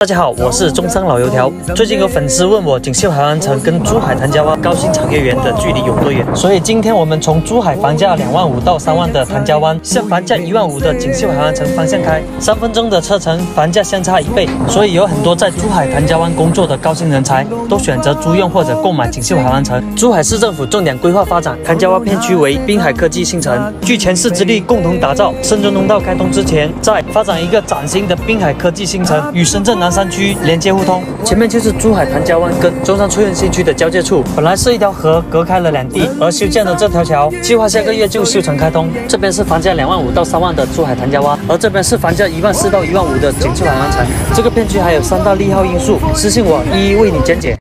大家好，我是中山老油条。最近有粉丝问我锦绣海湾城跟珠海谭家湾高新产业园的距离有多远，所以今天我们从珠海房价两万五到三万的谭家湾，向房价一万五的锦绣海湾城方向开，三分钟的车程，房价相差一倍，所以有很多在珠海谭家湾工作的高新人才都选择租用或者购买锦绣海湾城。珠海市政府重点规划发展谭家湾片区为滨海科技新城，据全市之力共同打造。深圳通道开通之前，在发展一个崭新的滨海科技新城，与深圳南。山区连接互通，前面就是珠海唐家湾跟中山翠苑新区的交界处，本来是一条河隔开了两地，而修建的这条桥计划下个月就修成开通。这边是房价两万五到三万的珠海唐家湾，而这边是房价一万四到一万五的锦绣海湾城。这个片区还有三大利好因素，私信我一一为你讲解。